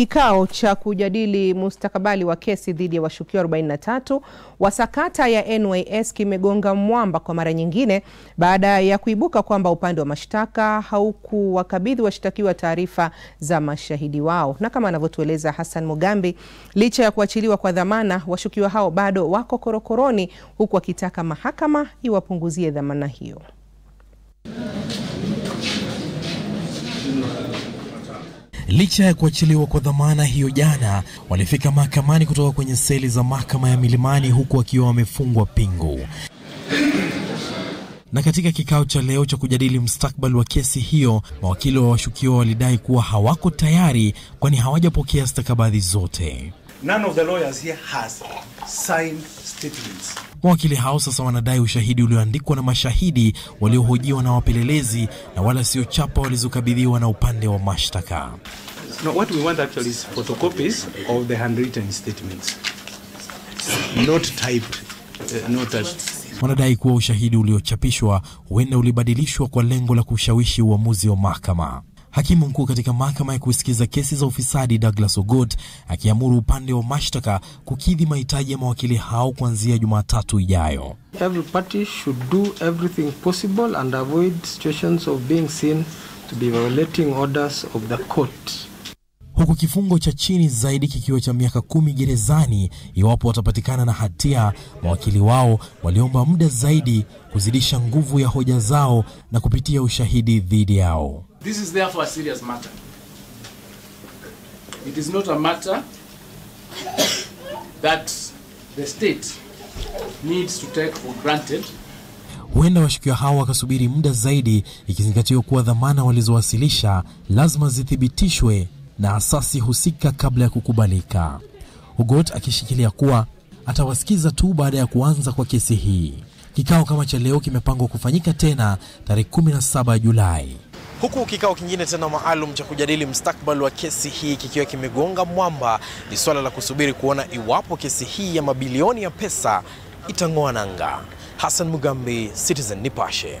Kikao cha kujadili mustakabali wa kesi dhidi ya washukiwa 43 wa sakata ya NYS kimegonga mwamba kwa mara nyingine baada ya kuibuka kwamba upande wa mashtaka haukuwakabidhi washtakiwa taarifa za mashahidi wao. Na kama anavyotueleza Hassan Mugambi, licha ya kuachiliwa kwa dhamana, washukiwa hao bado wako korokoroni, huku wakitaka mahakama iwapunguzie dhamana hiyo. Licha ya kuachiliwa kwa dhamana hiyo jana, walifika mahakamani kutoka kwenye seli za mahakama ya Milimani huku wakiwa wamefungwa pingu. Na katika kikao cha leo cha kujadili mustakabali wa kesi hiyo, mawakili wa washukiwa walidai kuwa hawako tayari kwani hawajapokea stakabadhi zote. None of the lawyers here has signed statements. Mawakili hao sasa wanadai ushahidi ulioandikwa na mashahidi waliohojiwa na wapelelezi na wala sio chapa walizokabidhiwa na upande wa mashtaka. No, what we want actually is photocopies of the handwritten statements, not typed, uh, not as Wanadai kuwa ushahidi uliochapishwa huenda ulibadilishwa kwa lengo la kushawishi uamuzi wa mahakama. Hakimu mkuu katika mahakama ya kusikiza kesi za ufisadi Douglas Ogot akiamuru upande wa mashtaka kukidhi mahitaji ya mawakili hao kuanzia Jumatatu ijayo. Every party should do everything possible and avoid situations of being seen to be violating orders of the court. Huku kifungo cha chini zaidi kikiwa cha miaka kumi gerezani iwapo watapatikana na hatia. Mawakili wao waliomba muda zaidi kuzidisha nguvu ya hoja zao na kupitia ushahidi dhidi yao. This is therefore a serious matter. It is not a matter that the state needs to take for granted. Huenda washukiwa hao wakasubiri muda zaidi, ikizingatiwa kuwa dhamana walizowasilisha lazima zithibitishwe na asasi husika kabla ya kukubalika. Hugot akishikilia kuwa atawasikiza tu baada ya kuanza kwa kesi hii. Kikao kama cha leo kimepangwa kufanyika tena tarehe 17 Julai. Huku kikao kingine tena maalum cha kujadili mustakabali wa kesi hii kikiwa kimegonga mwamba, ni swala la kusubiri kuona iwapo kesi hii ya mabilioni ya pesa itang'oa nanga. Hassan Mugambi, Citizen Nipashe.